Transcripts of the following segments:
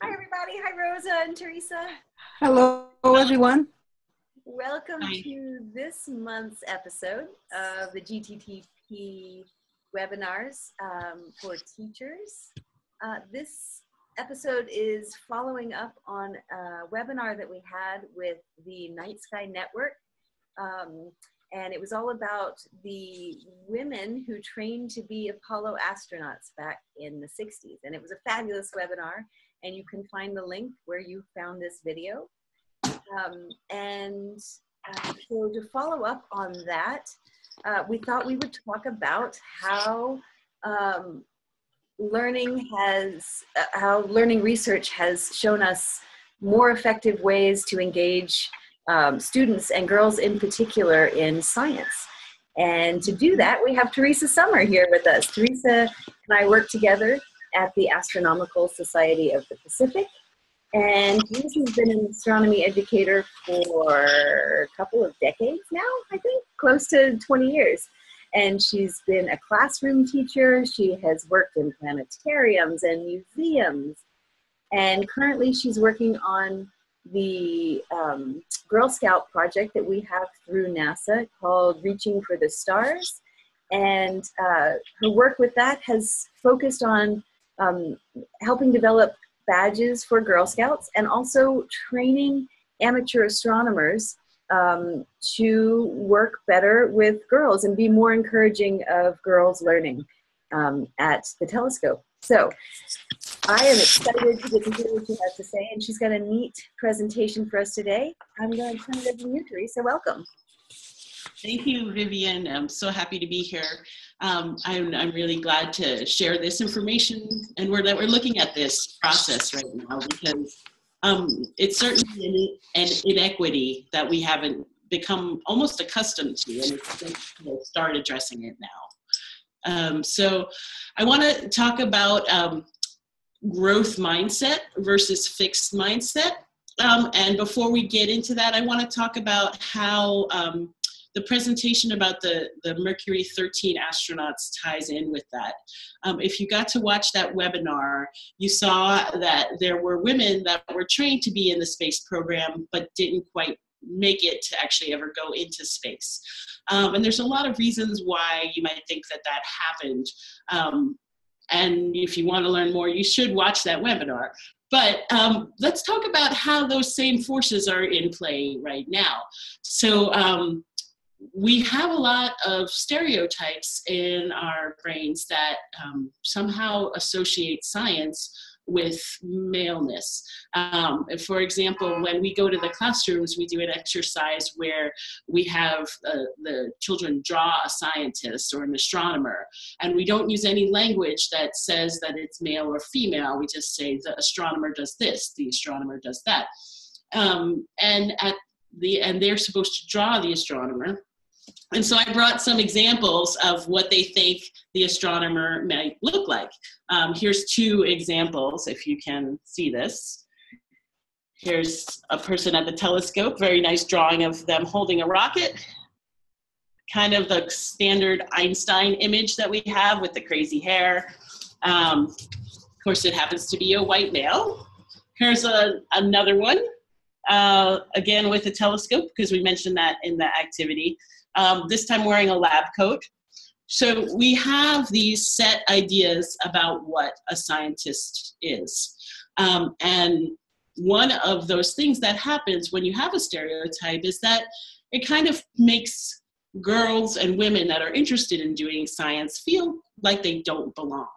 Hi, everybody. Hi, Rosa and Teresa. Hello, everyone. Welcome Hi. to this month's episode of the GTTP webinars um, for teachers. Uh, this episode is following up on a webinar that we had with the Night Sky Network. Um, and it was all about the women who trained to be Apollo astronauts back in the 60s. And it was a fabulous webinar and you can find the link where you found this video. Um, and uh, so to follow up on that, uh, we thought we would talk about how um, learning has, uh, how learning research has shown us more effective ways to engage um, students and girls in particular in science. And to do that, we have Teresa Summer here with us. Teresa and I work together at the Astronomical Society of the Pacific. And Lucy's been an astronomy educator for a couple of decades now, I think, close to 20 years. And she's been a classroom teacher. She has worked in planetariums and museums. And currently, she's working on the um, Girl Scout project that we have through NASA called Reaching for the Stars. And uh, her work with that has focused on um, helping develop badges for Girl Scouts and also training amateur astronomers um, to work better with girls and be more encouraging of girls learning um, at the telescope. So I am excited to get to hear what she has to say, and she's got a neat presentation for us today. I'm going to turn it over to you, Teresa. Welcome. Thank you, Vivian. I'm so happy to be here. Um, I'm, I'm really glad to share this information and we're, that we're looking at this process right now because um, it's certainly an, an, inequity that we haven't become almost accustomed to and to start addressing it now. Um, so I want to talk about um, growth mindset versus fixed mindset. Um, and before we get into that, I want to talk about how um, the presentation about the, the Mercury 13 astronauts ties in with that. Um, if you got to watch that webinar, you saw that there were women that were trained to be in the space program but didn't quite make it to actually ever go into space. Um, and there's a lot of reasons why you might think that that happened. Um, and if you want to learn more, you should watch that webinar. But um, let's talk about how those same forces are in play right now. So um, we have a lot of stereotypes in our brains that um, somehow associate science with maleness. Um, for example, when we go to the classrooms, we do an exercise where we have uh, the children draw a scientist or an astronomer, and we don't use any language that says that it's male or female. We just say the astronomer does this, the astronomer does that. Um, and at the and they're supposed to draw the astronomer and so I brought some examples of what they think the astronomer might look like. Um, here's two examples, if you can see this. Here's a person at the telescope, very nice drawing of them holding a rocket. Kind of the standard Einstein image that we have with the crazy hair. Um, of course, it happens to be a white male. Here's a, another one, uh, again with a telescope, because we mentioned that in the activity um, this time wearing a lab coat. So we have these set ideas about what a scientist is. Um, and one of those things that happens when you have a stereotype is that it kind of makes girls and women that are interested in doing science feel like they don't belong.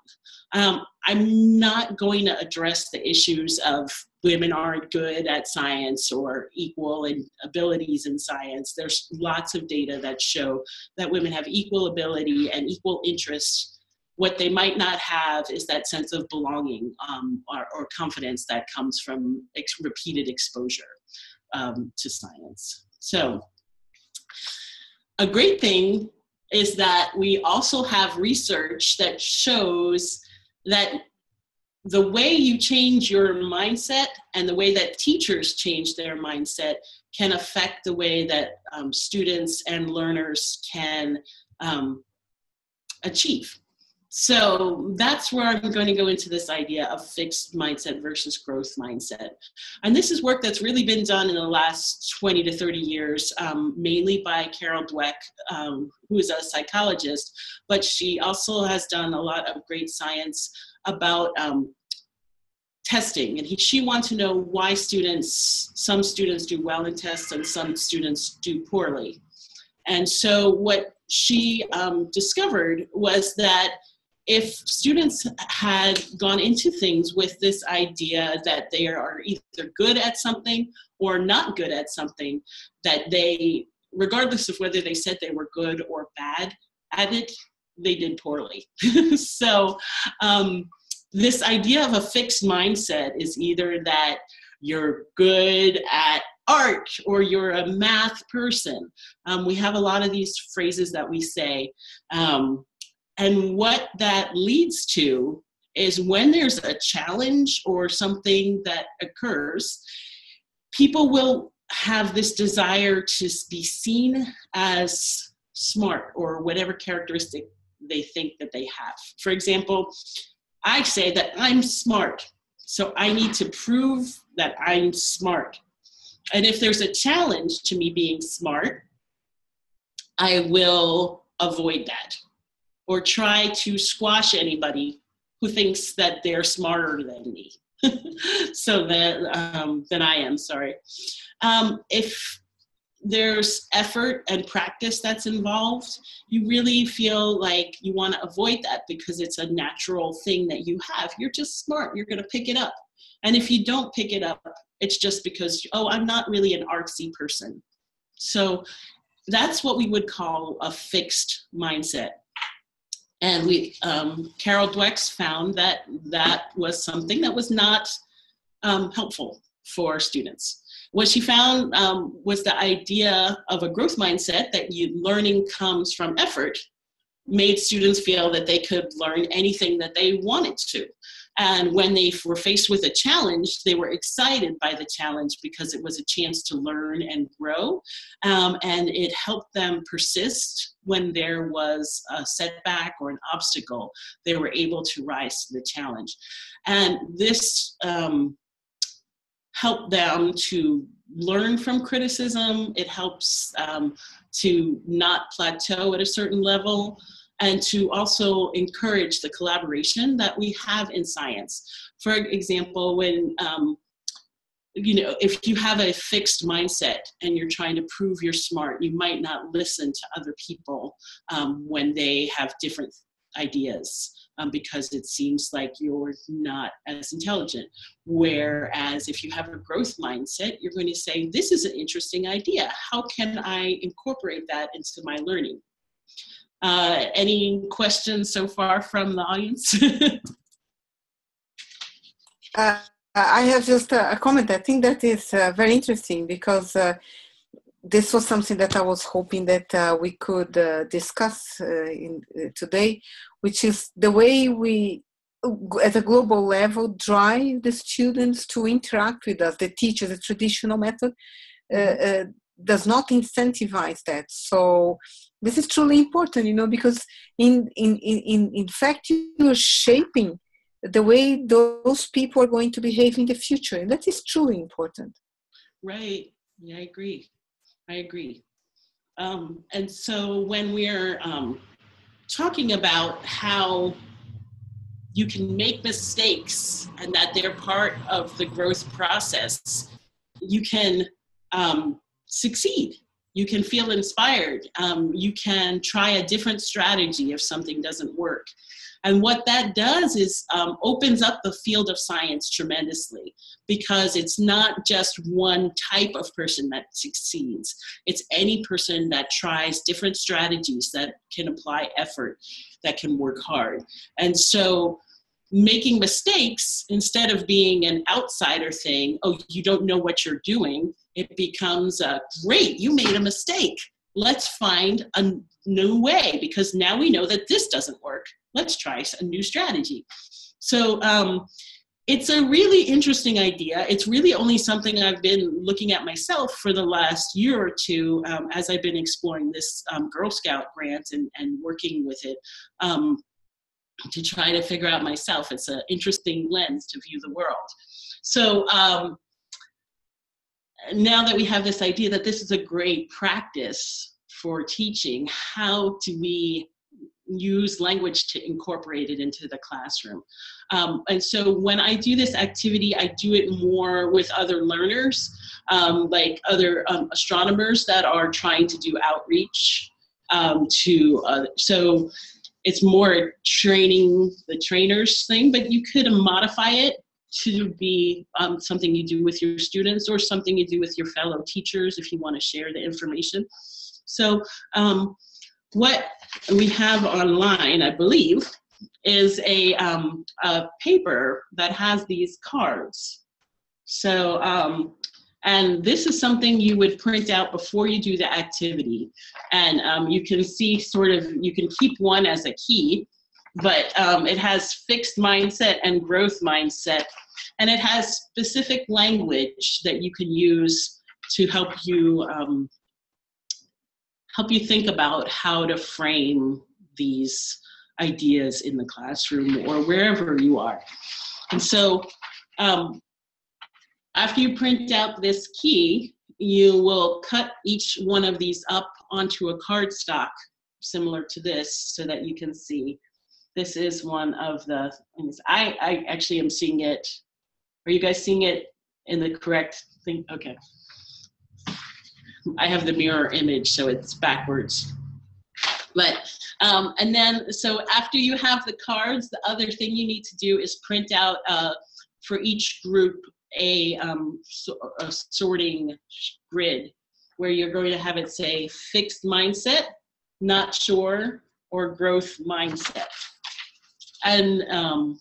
Um, I'm not going to address the issues of women aren't good at science or equal in abilities in science. There's lots of data that show that women have equal ability and equal interest. What they might not have is that sense of belonging um, or, or, confidence that comes from ex- repeated exposure um, to science. So, a great thing is that we also have research that shows that the way you change your mindset and the way that teachers change their mindset can affect the way that um, students and learners can um, achieve. So that's where I'm going to go into this idea of fixed mindset versus growth mindset. And this is work that's really been done in the last 20 to 30 years, um, mainly by Carol Dweck, um, who is a psychologist, but she also has done a lot of great science about um, testing. And he, she wants to know why students, some students do well in tests and some students do poorly. And so what she um, discovered was that if students had gone into things with this idea that they are either good at something or not good at something, that they, regardless of whether they said they were good or bad at it, they did poorly. so, um, this idea of a fixed mindset is either that you're good at art or you're a math person. Um, we have a lot of these phrases that we say. Um, and what that leads to is when there's a challenge or something that occurs, people will have this desire to be seen as smart or whatever characteristic they think that they have. For example, I say that I'm smart, so I need to prove that I'm smart. And if there's a challenge to me being smart, I will avoid that or try to squash anybody who thinks that they're smarter than me. so that um, than I am. Sorry. Um, if there's effort and practice that's involved, you really feel like you want to avoid that because it's a natural thing that you have. You're just smart. You're going to pick it up. And if you don't pick it up, it's just because oh, I'm not really an artsy person. So that's what we would call a fixed mindset and we um, carol dweck found that that was something that was not um, helpful for students what she found um, was the idea of a growth mindset that you, learning comes from effort made students feel that they could learn anything that they wanted to and when they were faced with a challenge, they were excited by the challenge because it was a chance to learn and grow. Um, and it helped them persist when there was a setback or an obstacle. They were able to rise to the challenge. And this um, helped them to learn from criticism. It helps um, to not plateau at a certain level and to also encourage the collaboration that we have in science. For example, when um, you know, if you have a fixed mindset and you're trying to prove you're smart, you might not listen to other people um, when they have different ideas um, because it seems like you're not as intelligent. Whereas if you have a growth mindset, you're going to say, This is an interesting idea. How can I incorporate that into my learning? Uh, any questions so far from the audience? uh, I have just a, comment. I think that is uh, very interesting because uh, this was something that I was hoping that uh, we could uh, discuss in, today, which is the way we at a global level drive the students to interact with us. The teachers the traditional method uh, uh, does not incentivize that. So this is truly important you know because in in in in fact you're shaping the way those people are going to behave in the future and that is truly important. Right. Yeah i agree. I agree. Um, and so when we're um, talking about how you can make mistakes and that they're part of the growth process you can um, succeed you can feel inspired. Um, you can try a different strategy if something doesn't work. And what that does is um, opens up the field of science tremendously because it's not just one type of person that succeeds. It's any person that tries different strategies that can apply effort, that can work hard. And so making mistakes instead of being an outsider thing, oh, you don't know what you're doing, it becomes a great, you made a mistake. Let's find a new way because now we know that this doesn't work. Let's try a new strategy. So um, it's a really interesting idea. It's really only something I've been looking at myself for the last year or two um, as I've been exploring this um, Girl Scout grant and, and working with it. To try to figure out myself. It's an interesting lens to view the world. So um, now that we have this idea that this is a great practice for teaching, how do we use language to incorporate it into the classroom? Um, and so when I do this activity, I do it more with other learners, um, like other um, astronomers that are trying to do outreach um, to, uh, so it's more training the trainers thing, but you could modify it to be um, something you do with your students or something you do with your fellow teachers if you want to share the information. So um, what we have online, I believe, is a, um, a paper that has these cards. So, um, and this is something you would print out before you do the activity. And um, you can see sort of, you can keep one as a key, but um, it has fixed mindset and growth mindset. And it has specific language that you can use to help you um, help you think about how to frame these ideas in the classroom or wherever you are. And so um, after you print out this key, you will cut each one of these up onto a cardstock similar to this so that you can see. This is one of the things. I, I actually am seeing it. Are you guys seeing it in the correct thing? Okay. I have the mirror image, so it's backwards. But, um, and then, so after you have the cards, the other thing you need to do is print out uh, for each group a, um, so, a sorting grid where you're going to have it say fixed mindset, not sure, or growth mindset. And um,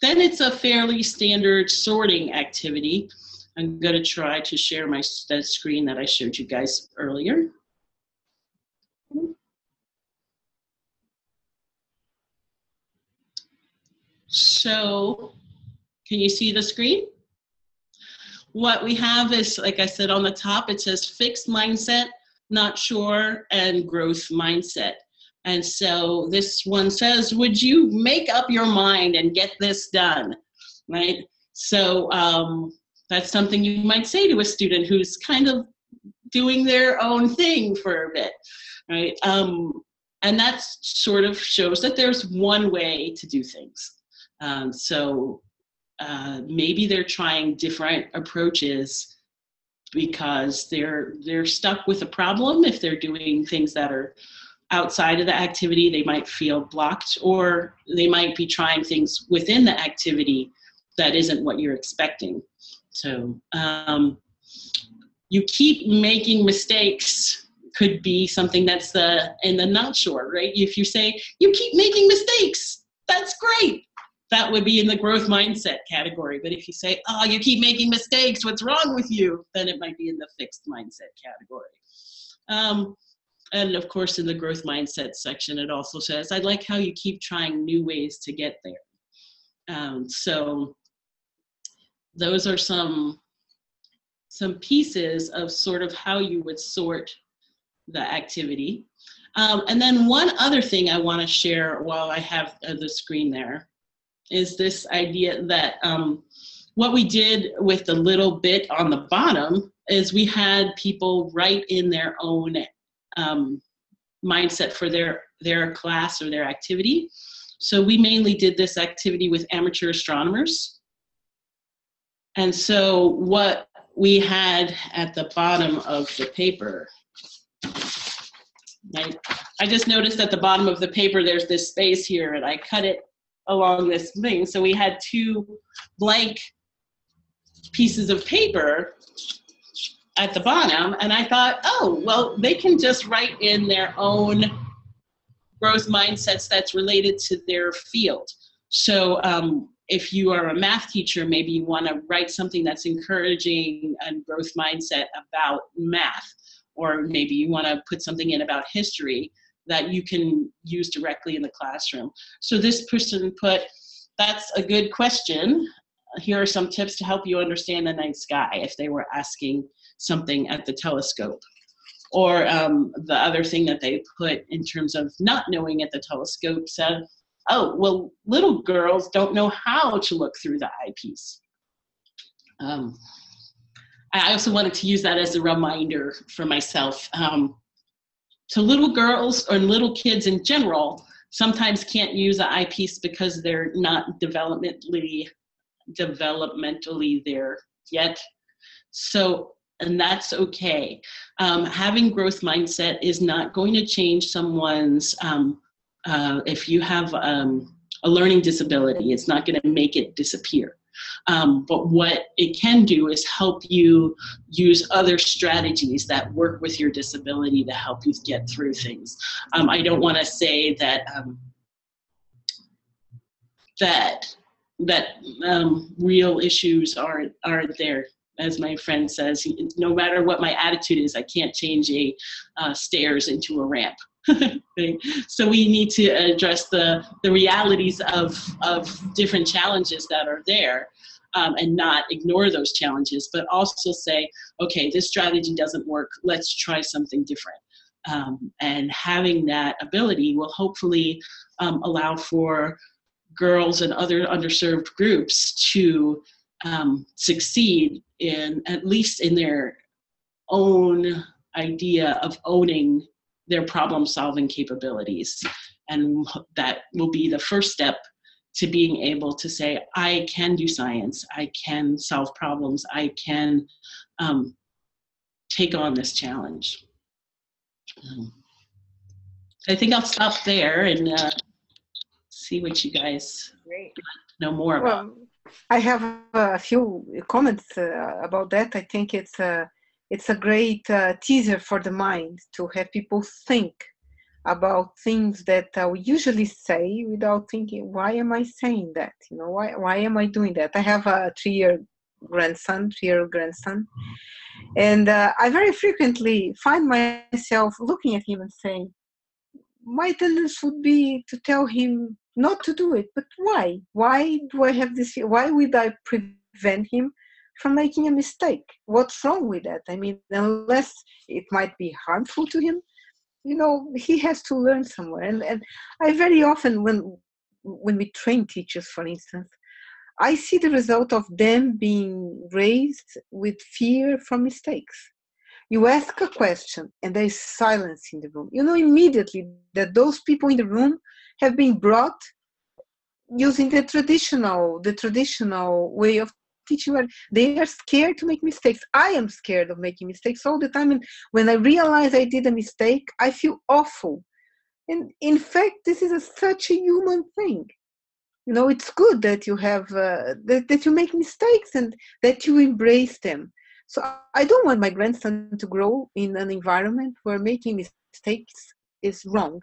then it's a fairly standard sorting activity. I'm going to try to share my that screen that I showed you guys earlier. So, can you see the screen? What we have is, like I said on the top, it says fixed mindset, not sure, and growth mindset. And so this one says, would you make up your mind and get this done? Right? So um, that's something you might say to a student who's kind of doing their own thing for a bit, right? Um, and that sort of shows that there's one way to do things. Um, so uh, maybe they're trying different approaches because they're they're stuck with a problem if they're doing things that are outside of the activity they might feel blocked or they might be trying things within the activity that isn't what you're expecting so um, you keep making mistakes could be something that's the in the not sure, right? If you say you keep making mistakes, that's great. That would be in the growth mindset category. But if you say, oh, you keep making mistakes, what's wrong with you? Then it might be in the fixed mindset category. Um, and of course, in the growth mindset section, it also says, I like how you keep trying new ways to get there. Um, so those are some some pieces of sort of how you would sort the activity. Um, and then one other thing I want to share while I have uh, the screen there is this idea that um, what we did with the little bit on the bottom is we had people write in their own um, mindset for their their class or their activity. So we mainly did this activity with amateur astronomers. And so what we had at the bottom of the paper, I, I just noticed at the bottom of the paper there's this space here and I cut it along this thing. So we had two blank pieces of paper at the bottom and I thought, oh, well, they can just write in their own growth mindsets that's related to their field. So um, if you are a math teacher, maybe you want to write something that's encouraging a growth mindset about math. Or maybe you want to put something in about history that you can use directly in the classroom. So this person put, that's a good question. Here are some tips to help you understand the night sky if they were asking something at the telescope. Or um, the other thing that they put in terms of not knowing at the telescope said, oh, well, little girls don't know how to look through the eyepiece. Um, I also wanted to use that as a reminder for myself. Um, to little girls or little kids in general, sometimes can't use an eyepiece because they're not developmentally developmentally there yet. So, and that's okay. Um, having growth mindset is not going to change someone's. Um, uh, if you have um, a learning disability, it's not going to make it disappear. Um, but what it can do is help you use other strategies that work with your disability to help you get through things. Um, I don't want to say that um, that that um, real issues aren't aren't there. As my friend says, no matter what my attitude is, I can't change a uh, stairs into a ramp. so we need to address the, the realities of, of different challenges that are there um, and not ignore those challenges, but also say, okay, this strategy doesn't work, let's try something different. Um, and having that ability will hopefully um, allow for girls and other underserved groups to um, succeed in at least in their own idea of owning their problem solving capabilities. And that will be the first step to being able to say, I can do science, I can solve problems, I can um, take on this challenge. Um, I think I'll stop there and uh, see what you guys Great. know more about. Well, I have a few comments uh, about that. I think it's a, it's a great uh, teaser for the mind to have people think about things that uh, we usually say without thinking, why am I saying that? You know, why, why am I doing that? I have a three year grandson, three year grandson. And uh, I very frequently find myself looking at him and saying, my tendency would be to tell him not to do it, but why? Why do I have this? Why would I prevent him from making a mistake? What's wrong with that? I mean, unless it might be harmful to him, you know he has to learn somewhere and, and i very often when when we train teachers for instance i see the result of them being raised with fear from mistakes you ask a question and there is silence in the room you know immediately that those people in the room have been brought using the traditional the traditional way of teaching where they are scared to make mistakes. I am scared of making mistakes all the time and when i realize i did a mistake i feel awful. And in fact this is a, such a human thing. You know it's good that you have uh, that, that you make mistakes and that you embrace them. So i don't want my grandson to grow in an environment where making mistakes is wrong.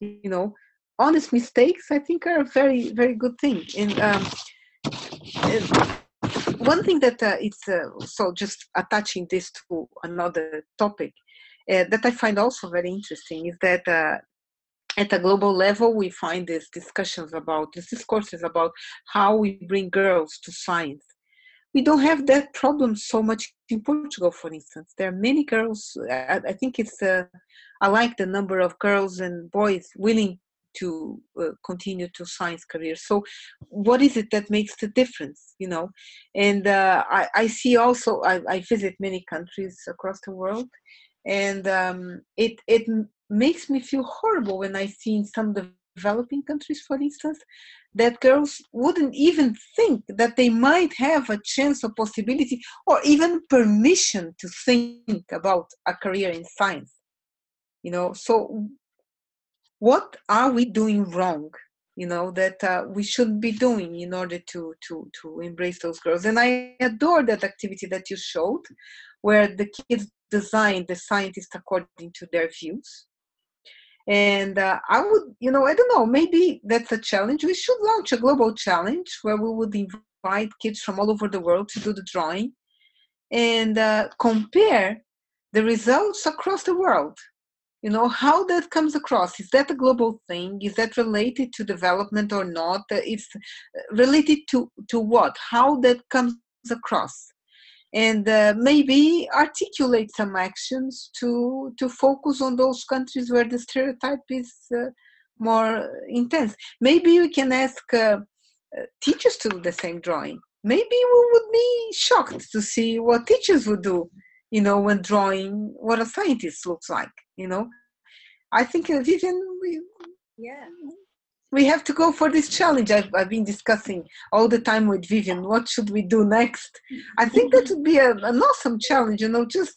You know honest mistakes i think are a very very good thing. And um, one thing that uh, it's uh, so just attaching this to another topic uh, that I find also very interesting is that uh, at a global level we find these discussions about these discourses about how we bring girls to science. We don't have that problem so much in Portugal, for instance. There are many girls. I, I think it's uh, I like the number of girls and boys willing to uh, continue to science career. So what is it that makes the difference you know? And uh, I, I, see also I, I, visit many countries across the world and um, it it makes me feel horrible when i see in some developing countries for instance that girls wouldn't even think that they might have a chance or possibility or even permission to think about a career in science you know? So what are we doing wrong you know that uh, we should be doing in order to to to embrace those girls? And i adore that activity that you showed where the kids design the scientists according to their views. And uh, i would you know i don't know maybe that's a challenge. We should launch a global challenge where we would invite kids from all over the world to do the drawing and uh, compare the results across the world you know how that comes across? Is that a global thing? Is that related to development or not? It's related to to what? How that comes across? And uh, maybe articulate some actions to to focus on those countries where the stereotype is uh, more intense. Maybe we can ask uh, uh, teachers to do the same drawing. Maybe we would be shocked to see what teachers would do, you know, when drawing what a scientist looks like, you know. I think uh, Vivian, we, yeah, we have to go for this challenge. I've, I've been discussing all the time with Vivian. What should we do next? I think that would be a, an awesome challenge. You know, just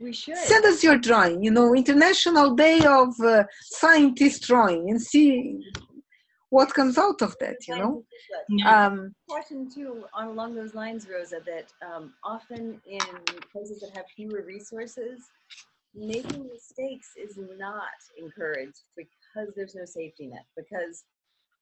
we should send us your drawing. You know, International Day of uh, Scientist Drawing, and see what comes out of that. You know. Um, question too on along those lines, Rosa, that um, often in places that have fewer resources, making mistakes is not encouraged because there's no safety net because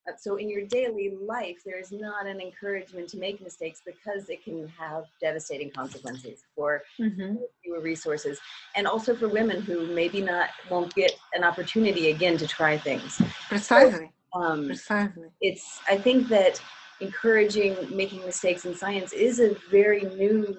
uh, so in your daily life there is not an encouragement to make mistakes because it can have devastating consequences for mm-hmm. fewer resources and also for women who maybe not won't get an opportunity again to try things precisely so, um, precisely it's i think that encouraging making mistakes in science is a very new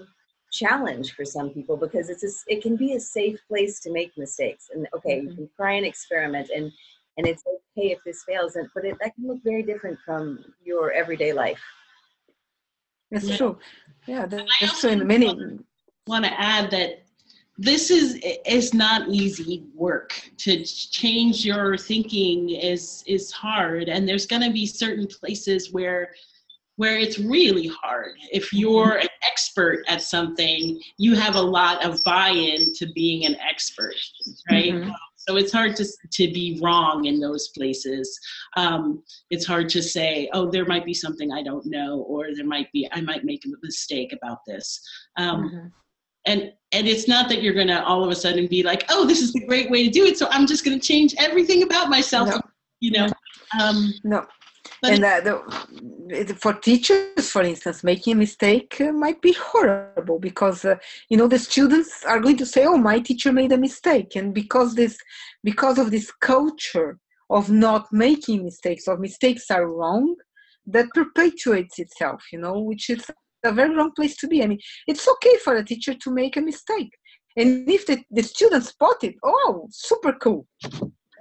challenge for some people because it's a, it can be a safe place to make mistakes and okay mm-hmm. you can try and experiment and and it's okay if this fails and but it, that can look very different from your everyday life that's yeah. true yeah that's true in many want to add that this is is not easy work to change your thinking is is hard and there's going to be certain places where where it's really hard. If you're an expert at something, you have a lot of buy-in to being an expert, right? Mm-hmm. So it's hard to, to be wrong in those places. Um, it's hard to say, oh, there might be something I don't know, or there might be, I might make a mistake about this. Um, mm-hmm. And, and it's not that you're going to all of a sudden be like, oh, this is the great way to do it. So I'm just going to change everything about myself. No. You know, um, no, and uh, the, for teachers, for instance, making a mistake uh, might be horrible because uh, you know the students are going to say, "Oh, my teacher made a mistake," and because this, because of this culture of not making mistakes, of mistakes are wrong, that perpetuates itself. You know, which is a very wrong place to be. I mean, it's okay for a teacher to make a mistake, and if the, the student spot it, oh, super cool.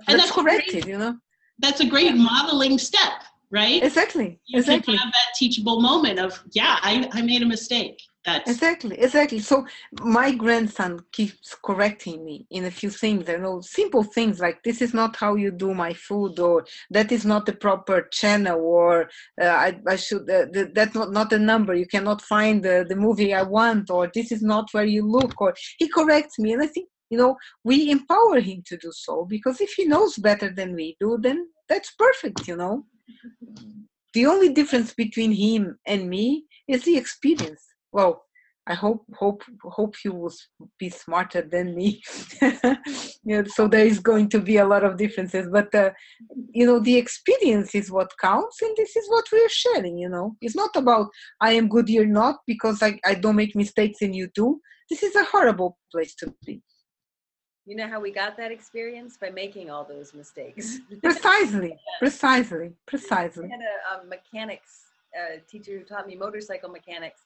And that's corrected. You know, that's a great modeling step right? Exactly. You exactly. have that teachable moment of, yeah, I, I made a mistake. That's exactly, exactly. So my grandson keeps correcting me in a few things. I know simple things like this is not how you do my food, or that is not the proper channel, or uh, I, I should uh, th- that's not not the number. You cannot find the the movie I want, or this is not where you look. Or he corrects me, and I think you know we empower him to do so because if he knows better than we do, then that's perfect. You know the only difference between him and me is the experience. Well, I hope hope hope he will be smarter than me. yeah, so there is going to be a lot of differences, but uh, you know the experience is what counts, and this is what we are sharing. You know, it's not about I am good, you're not, because I I don't make mistakes and you do. This is a horrible place to be. You know how we got that experience? By making all those mistakes. precisely, precisely, precisely. I had a, a mechanics uh, teacher who taught me motorcycle mechanics,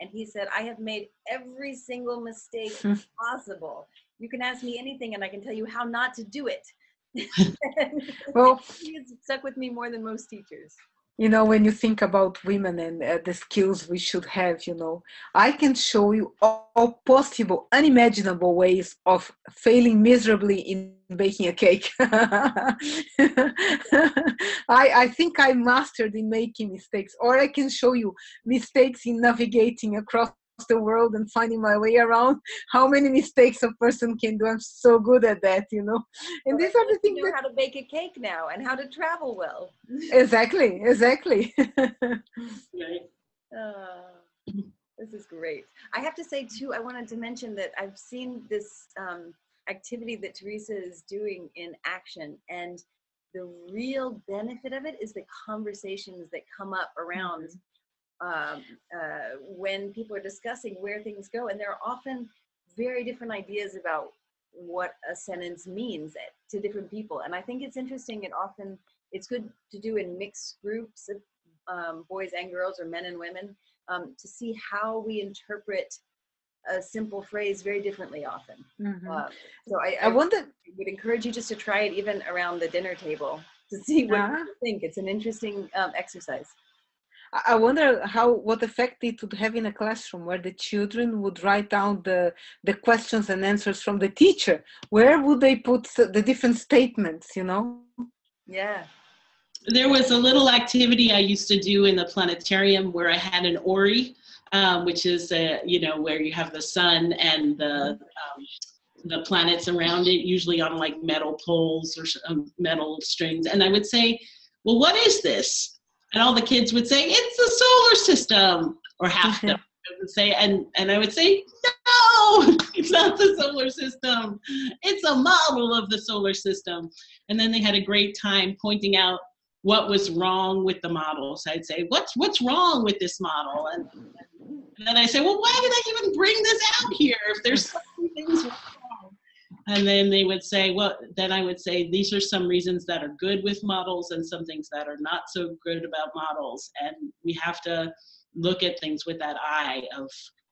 and he said, I have made every single mistake hmm. possible. You can ask me anything, and I can tell you how not to do it. well, he's stuck with me more than most teachers you know when you think about women and uh, the skills we should have you know i can show you all, possible unimaginable ways of failing miserably in baking a cake. I, I think i mastered in making mistakes or i can show you mistakes in navigating across the world and finding my way around. How many mistakes a person can do. I'm so good at that you know. And these are the things know that... how to bake a cake now and how to travel well. Exactly exactly. Uh, this is great. I have to say too i wanted to mention that i've seen this um, activity that teresa is doing in action and the real benefit of it is the conversations that come up around mm-hmm um, uh, when people are discussing where things go, and there are often very different ideas about what a sentence means to different people. And I think it's interesting. It often it's good to do in mixed groups of um, boys and girls, or men and women, um, to see how we interpret a simple phrase very differently often. Mm-hmm. Uh, so I, I, I wonder would encourage you just to try it even around the dinner table to see what uh-huh. you think. It's an interesting um, exercise. I wonder how what effect it would have in a classroom where the children would write down the the questions and answers from the teacher. Where would they put the different statements? You know? Yeah. There was a little activity I used to do in the planetarium where I had an orrery, um, which is a, you know where you have the sun and the um, the planets around it, usually on like metal poles or um, metal strings. And I would say, well, what is this? And all the kids would say, it's the solar system, or half mm-hmm. them would say, and, and I would say, no, it's not the solar system. It's a model of the solar system. And then they had a great time pointing out what was wrong with the model. So I'd say, what's, what's wrong with this model? And, and then I say, well, why did I even bring this out here if there's so many things wrong? And then they would say well then i would say these are some reasons that are good with models and some things that are not so good about models and we have to look at things with that eye of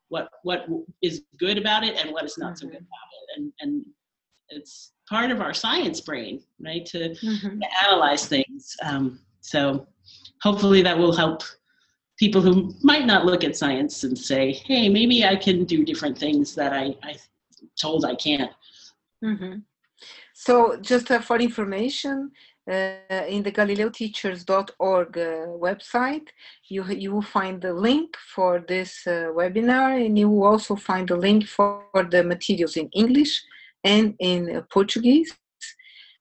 what what is good about it and what is not mm-hmm. so good about it and and it's part of our science brain right to, mm-hmm. to analyze things um, so hopefully that will help people who might not look at science and say hey maybe i can do different things that i i told i can't Mm-hmm. So, just uh, for information, uh, in the galileoteachers.org uh, website, you, you will find the link for this uh, webinar, and you will also find the link for the materials in English and in uh, Portuguese.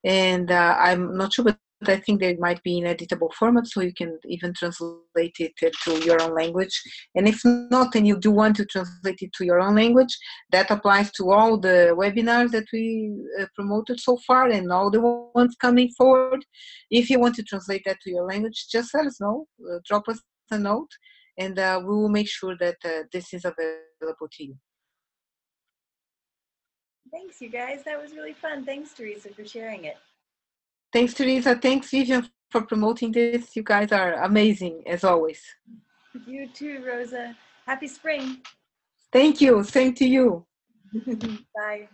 And uh, I'm not sure, but I think they might be in editable format, so you can even translate it to your own language. And if not, and you do want to translate it to your own language, that applies to all the webinars that we uh, promoted so far and all the ones coming forward. If you want to translate that to your language, just let us know. Uh, drop us a note, and uh, we will make sure that uh, this is available to you. Thanks, you guys. That was really fun. Thanks, Teresa, for sharing it. Thanks, Teresa. Thanks, Vivian, for promoting this. You guys are amazing, as always. You too, Rosa. Happy spring. Thank you. Same to you. Bye.